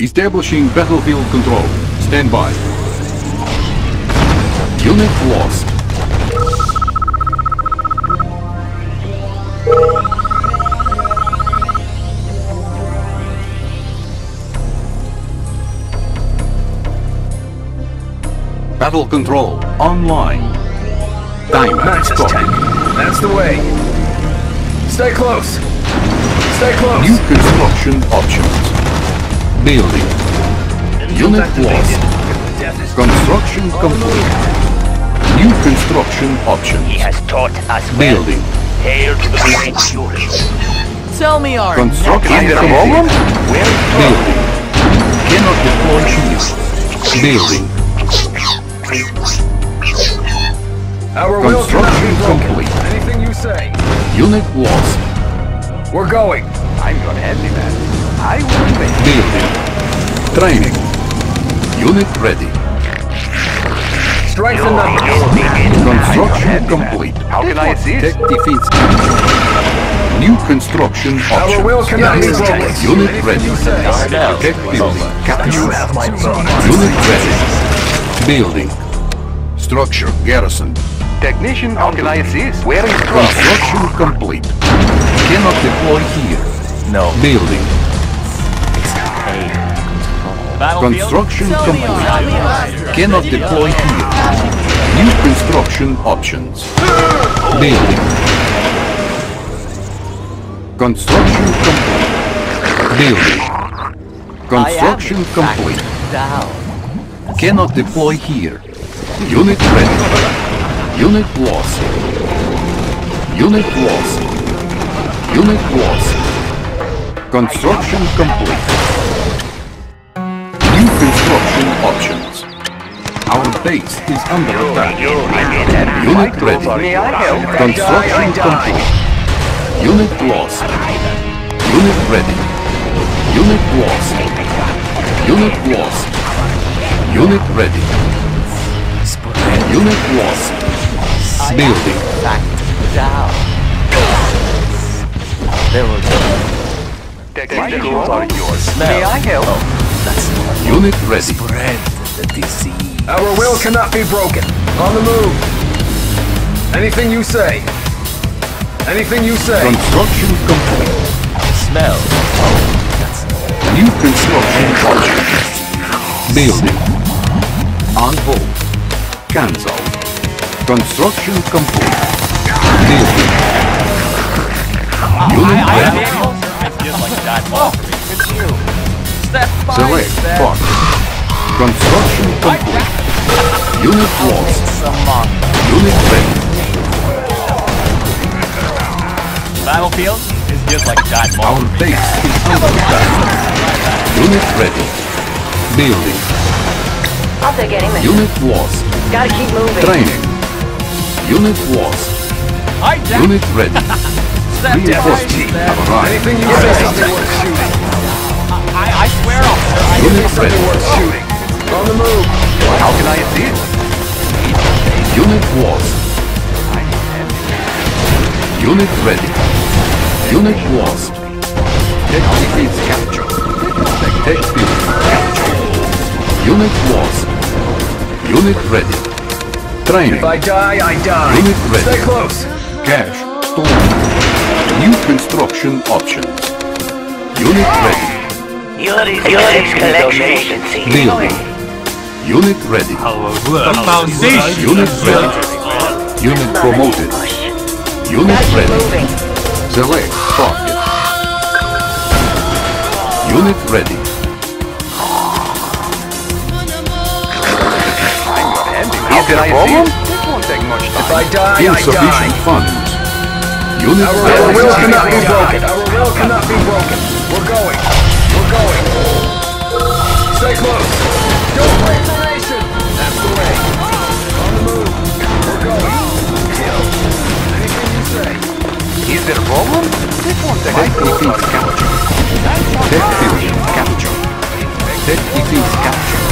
Establishing battlefield control. Stand by. Unit lost. Battle control online. Stop. That's the way. Stay close. Stay close. New construction options. Building. Unit lost. Construction complete. New construction options. He has taught us well. Building. Hail to the great Yuri. Tell me our Construction Is there a complete. Well, Building. Cannot deploy shields. Building. Our will cannot be Construction complete. Anything you say. Unit lost. We're going. I'm your handyman. I will obey. Building. Training. Unit ready. In numbers. Construction complete. How can I assist? Tech defense. New construction options. Our will cannot be broken. Unit ready. Tech building. You have my. Unit ready. Building. Structure garrison. Technician, how can I assist? Where is? Construction complete. Cannot deploy here. No. Building. Construction complete. Cannot deploy here. New construction options. Building. Construction complete. Building. Construction complete. Cannot deploy here. Unit ready. Unit lost. Unit lost. Unit lost. Construction complete. New construction options. Our base is under attack. Unit ready. May I help? Construction Die, I die. complete. Unit lost. Unit ready. Unit lost. Unit lost. Unit ready. Unit lost. Building. Back down. There was Technicals are yours. May I help? Unit ready. spread the disease. Our will cannot be broken. On the move. Anything you say. Anything you say. Construction complete. Smell. New construction options. Building. On hold. Cancel. Construction complete. Building. Unit ready. Lost. Unit ready. Battlefield is just like that. Our base is under attack. Unit ready. Building. I'll take any minute. Unit lost. Gotta keep moving. Training. Unit lost. I down. Unit ready. Step by Reinforcements step. have arrived. Anything you say. Something worth shooting. I, I swear, officer. I Unit Something ready. worth shooting. On the move. How can I assist? Unit. Unit ready. Unit lost. Tech defense captured. Tech building captured. Unit lost. Unit ready. Training. If I die, I die. Unit ready. Stay close. Cash stolen. New construction options. Unit ready. Yuri's collection agency. Building. Unit ready. The foundation. Unit ready. Unit promoted. Unit ready. Select target. Unit ready. Is there a problem? This won't take much If time. I die, I Insufficient die. funds. Unit Our ready. will cannot be broken. Our will cannot be broken. We're going. We're going. Stay close. Don't break Is there a problem? This won't take Tech much defense time. captured. Tech building captured. Tech defense captured.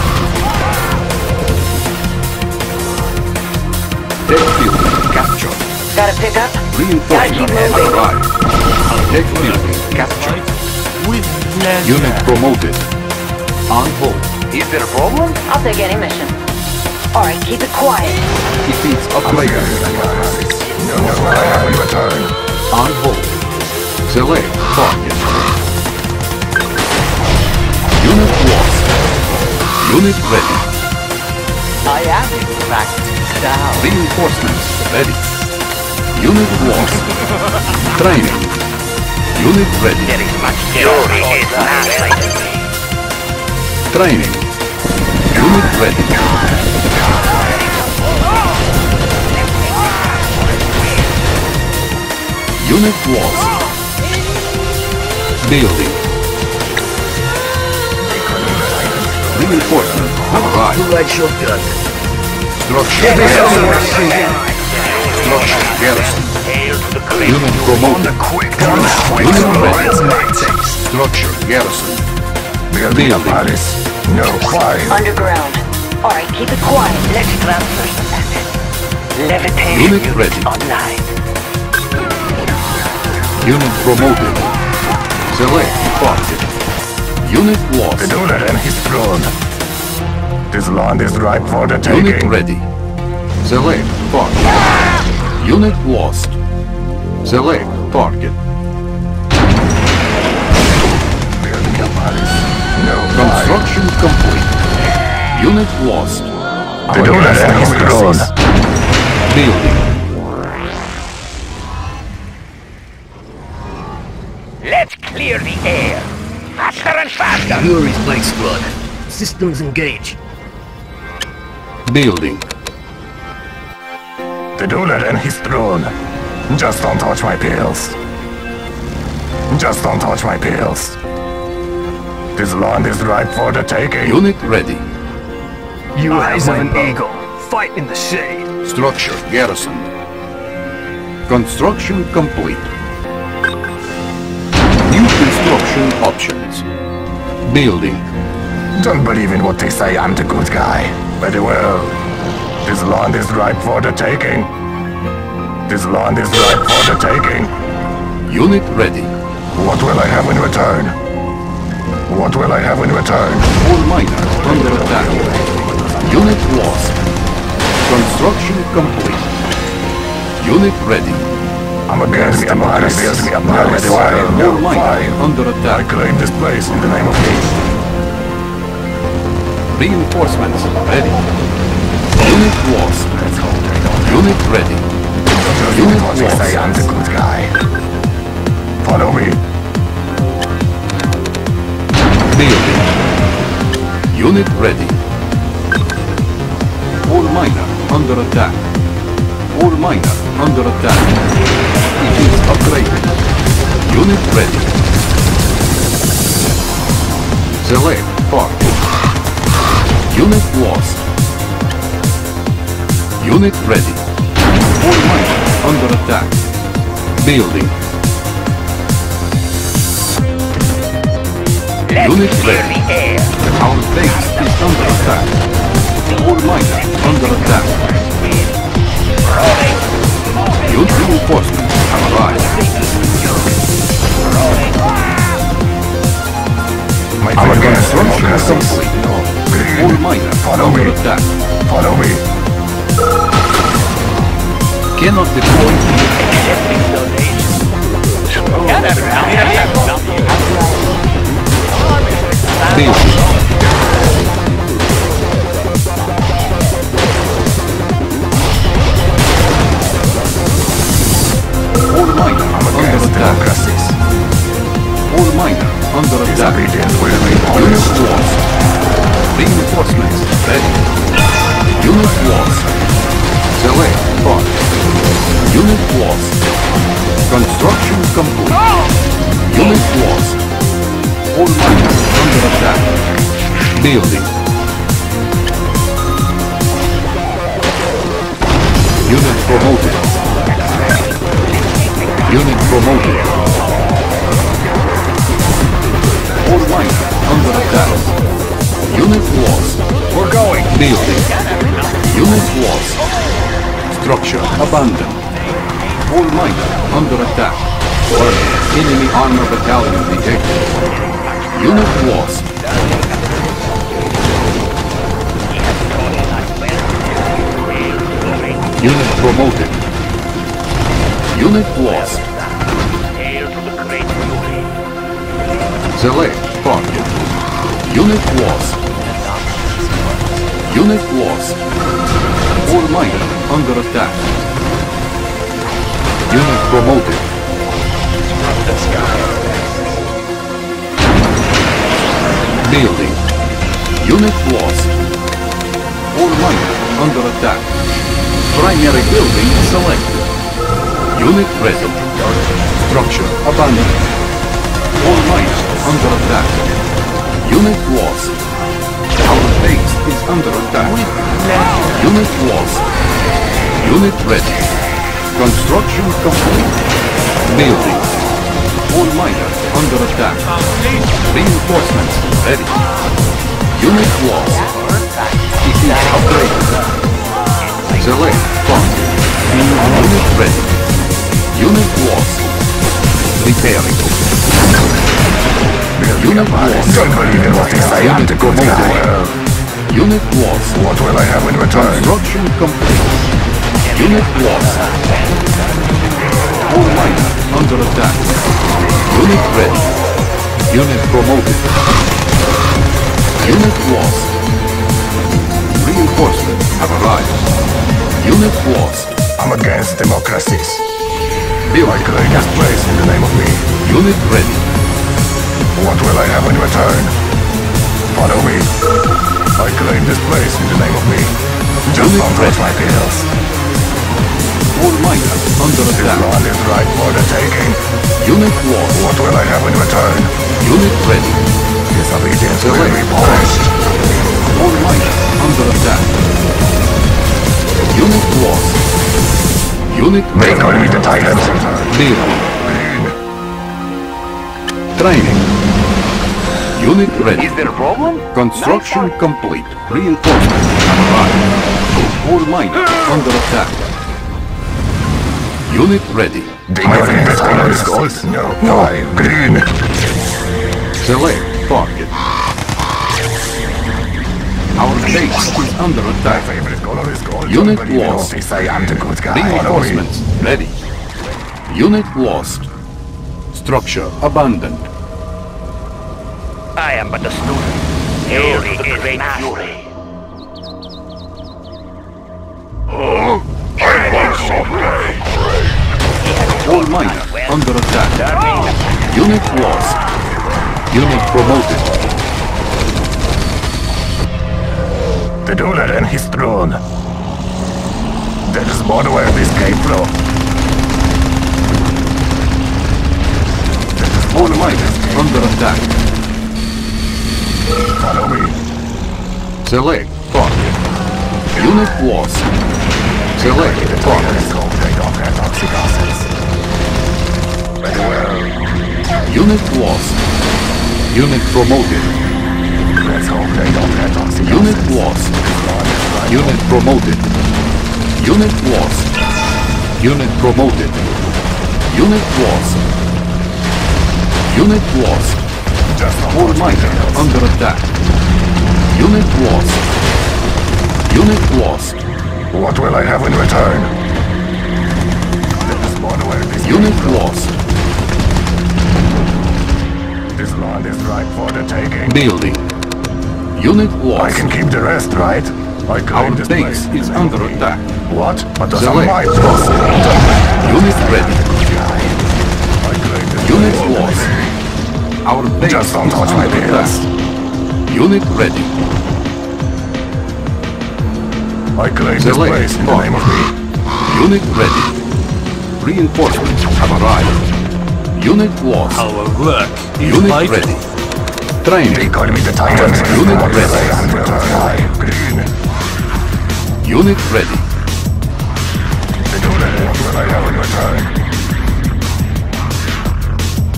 Tech building captured. Gotta pick up. Reinforcements keep have moving. arrived. Tech building captured. Unit promoted. On hold. Is there a problem? I'll take any mission. Alright, keep it quiet. Defeats upgraded. No, no, I haven't returned. On hold. Select target. Unit lost. Unit ready. I am in fact down. Reinforcements ready. Unit lost. Training. Unit ready. Fury is nothing. Training. Unit ready. Unit lost. Building. Reinforcement arrived. Light shotgun. Structure garrison. Structure garrison. Hail to the great Unit promoted. Unit ready. Structure garrison. Building palace. No fire. Underground. Alright, keep it quiet. Let's transfer some assets. Levitation Unit ready. online. Unit promoted. Select target. Unit lost. Dolan and his throne. This land is ripe for the taking. Unit ready. Select target. Unit lost. Select target. Building a palace. No. Construction complete. Unit lost. The Dolan and his throne. Building. Fury's Bike Squad. Systems engage. Building. The Dolan and his throne. Just don't touch my pills. Just don't touch my pills. This land is ripe for the taking. Unit ready. You eyes of an eagle. Fight in the shade. Structure garrison. Construction complete. New construction options. Building. Don't believe in what they say, I'm the good guy. Very well. This land is ripe for the taking. This land is ripe for the taking. Unit ready. What will I have in return? What will I have in return? All miners under attack. Unit lost. Construction complete. Unit ready. I'm against the Palace. Build me a. No fire, All no miners fire. under I attack. claim this place in the name of peace. Reinforcements ready. Unit lost. Unit ready. Just Unit what they say, I'm the good guy. Follow me. Building. Unit ready. All miner under attack. All miner under attack. It is upgraded. Unit ready. Select target. Unit lost. Unit ready. All miner under attack. Building. Let's Unit ready. Our base is under attack. All miner under attack. Rolling. Unit reinforcements have arrived. My Our construction is complete. All miner Follow under attack. Follow me. Cannot deploy. Accepting donation. Gather round Unit promoted. All under attack. Unit lost. We're going. Building. Unit lost. Structure abandoned. All under attack. Enemy armor battalion detected. Unit lost. Unit promoted. Unit lost. Select target. Unit lost. Unit lost. All miner under attack. Unit promoted. Building. Unit lost. All miner under attack. Primary building selected. Unit ready. Structure abandoned. All miner under attack. Unit lost. Our base is under attack. Unit lost. Unit ready. Construction complete. Building. All miner under attack. Reinforcements ready. Unit lost. Defeat upgraded. Select target. Unit ready. Unit lost. Repairing. Unit lost. Don't believe in what they say. I'm the good guy. Unit lost. What will I have in return? Construction complete. Unit lost. All miner under attack. Unit ready. Unit promoted. Unit lost. Reinforcements have arrived. Unit lost. I'm against democracies. Building. I claim this place in the name of me. Unit ready. What will I have in return? Follow me. I claim this place in the name of me. Just Unit don't ready. touch my pills. All miner under attack. land is right for the taking. Unit lost. What will I have in return? Unit ready. Disobedience will be punished. All miner under attack. Unit lost. Unit They ready. call me the Titans. Building. Training. Unit ready. Is there a problem? Construction complete. Reinforcements have arrived. All miners under attack. Unit ready. My favorite color is gold. No, why? Green. Select target. Our base is under My attack. favorite color is gold. Unit Don't believe in lost. They say I'm the good guy. Reinforcements ready. Unit lost. Structure abandoned. I am but a student. Hail to the great Yuri. All miners under attack. Unit lost. Unit promoted. The ruler and his throne. There is more where this came from. There is All miners under attack. Follow me. Select target. Unit lost. Select The target. Titans hope they don't get toxic acids. Very well. Unit lost. Unit promoted. Let's hope they don't get toxic Unit lost. Unit promoted. Unit lost. Unit promoted. Unit lost. Unit lost. Just don't All touch my miners pills. under attack. Unit lost. Unit lost. What will I have in return? There is Unit lost. This land is ripe for the taking. Building. Unit I can keep the rest, right? I claim Our this base place is in under the name of me. attack. What? But those are my target. boss. Unit ready. I claim Unit place in the lost. Our base Just don't is touch my under attack. Unit ready. I claim this Select place in the target. name of me. Unit ready. Reinforcements have arrived. Unit lost. Our work is Unit vital. ready. They Training. call me the Titans. Unit ready. I have in return? Green. Unit ready. The ruler, what I have in return?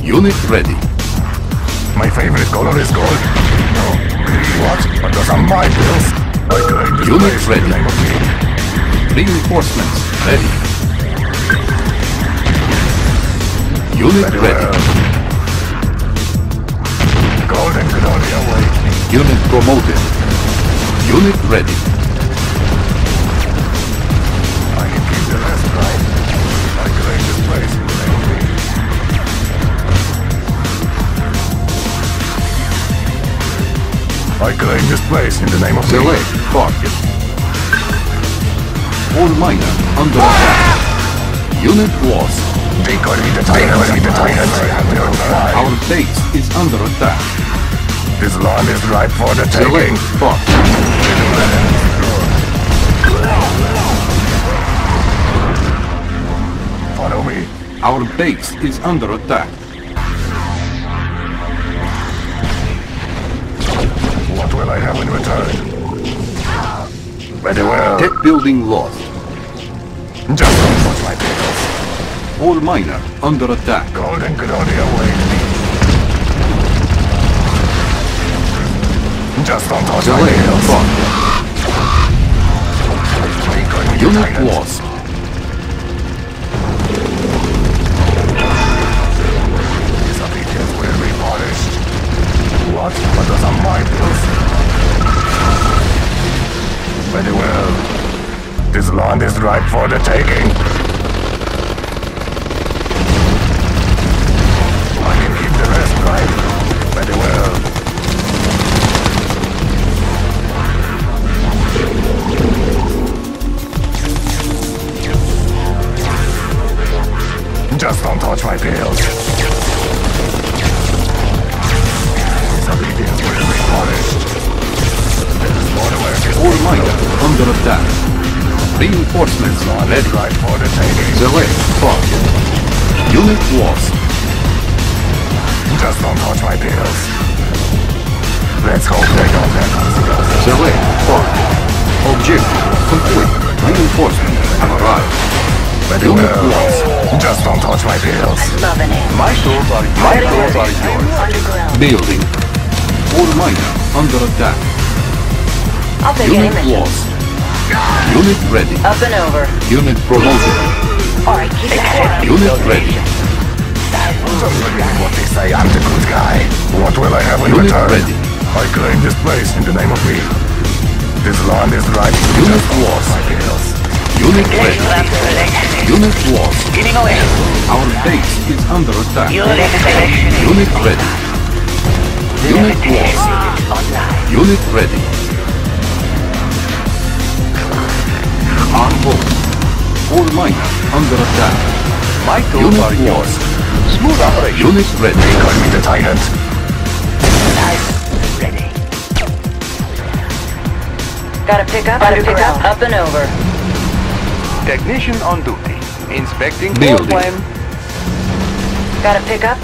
Unit ready. My favorite color is gold. No, green. What? But those are my pills. I claim this Unit place in ready. the name Unit promoted. Unit ready. I the last place in the I claim this place in the name of Select target. All miner under attack. Unit lost. They call me the tyrant. The tyrant. Our base is under attack. This land is ripe for the taking. target. Follow me. Our base is under attack. What will I have in return? Very well. Tech building lost. Just don't touch my pickles. All miner under attack. Golden glory await Just don't touch my target. Decoy the Unit lost. Disobedience will be punished. What? What does a mind? Very well. This land is ripe for the taking. Touch my pills. Disobedience will be punished. There is more to where this All miner under attack. Reinforcements are is ripe for the taking. The Select target. Unit lost. Just don't touch my pills. Let's hope they don't have us. Select target. Objective complete. Reinforcements have arrived. Unit lost. Just don't touch my pills. Loving it. My tools are my tools are yours. Underground. Building. All miner under attack. I'll take Unit mission. lost. Unit ready. Up and over. Unit promoted. Alright, keep it quiet. Unit ready. Just believe what they say, I'm the good guy. What will I have in Unit return? ready. I claim this place in the name of me. This land is right. Unit Just don't touch lost. my pills. Unit ready. Unit lost. Getting away. Our base is under attack. Unit selection. Unit ready. Unit lost. Unit ready. On hold. All miner under attack. My tools are yours. lost. Smooth operation. Unit ready. Call me the tyrant. Ready. Gotta pick up. Gotta pick up. Up and over. Technician on duty. Inspecting floor Building. plan. Gotta pick up.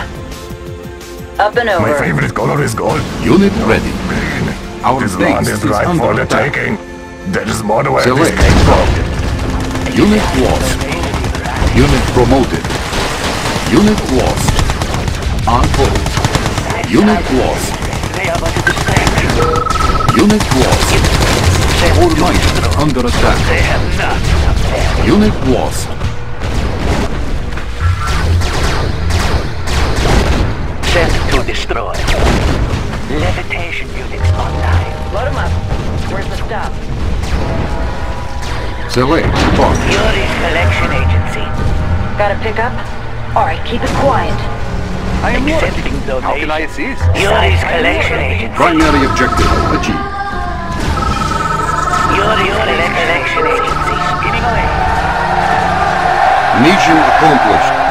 Up and over. My favorite color is gold. Unit ready. Green. Our this base land is is ripe under for the attack. taking. There is more to where this Select came from. Unit lost. Unit promoted. Unit lost. On hold. Unit lost. Unit lost. All miners under attack. Unit lost. Sent to destroy. Levitation units online. Load 'em up. Where's the stuff? Select target. Yuri's collection agency. Got a pickup? Alright, keep it quiet. I am working. Accepting How can I assist? Yuri's collection agency. Primary objective achieved. Mission accomplished.